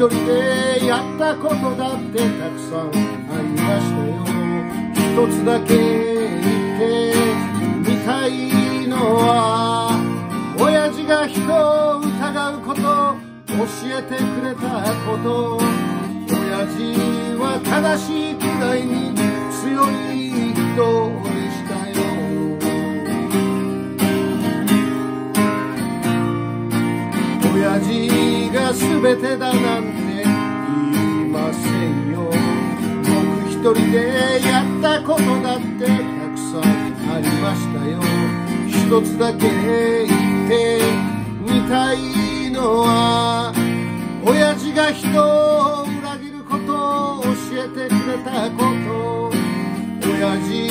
人でやったことだってたくさんありましたよ。一つだけ言ってみたいのは親父が人を疑うこと教えてくれたこと。親父は正しいくらいに強い人。でしたよ親父が全てだなんて人でやったことだってたくさんありましたよ。一つだけ言ってみたいのは親父が人を裏切ることを教えてくれたこと。親父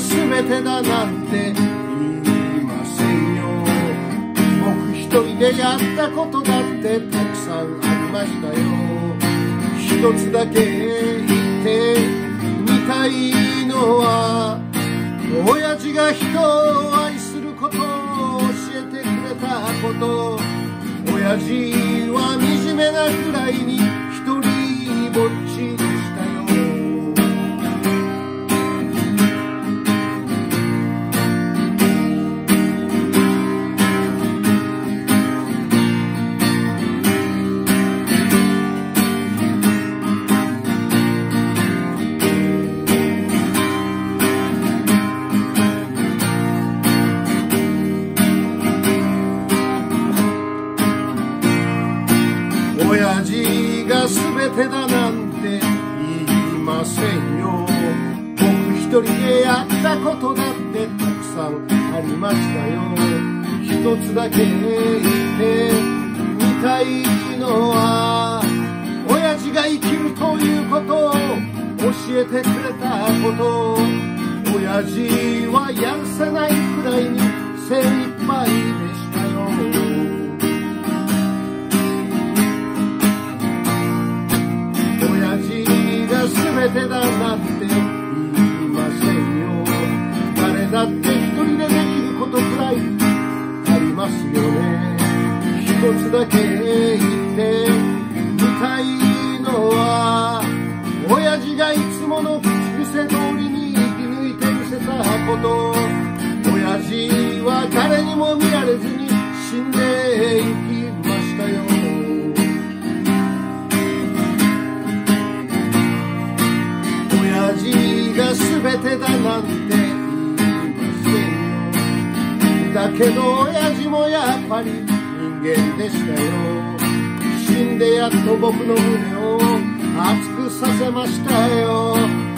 全てだなんて言いませんよ僕一人でやったことだってたくさんありましたよ。一つだけ言ってみたいのは親父が人を愛することを教えてくれたこと。親父全てだなんて言いませんよ。僕一人でやったことだってたくさんありましたよ。一つだけ言ってみたいのは親父が生きるということを教えてくれたこと。親父はやるせないくらいに精一杯ますよね一つだけ言ってみたいのは親父がいつもの口癖通りに生き抜いてみせたこと。親父は誰にも見られずに死んでいきましたよ。親父が全てだなんて。だけど親父もやっぱり人間でしたよ。死んでやっと僕の胸を熱くさせましたよ。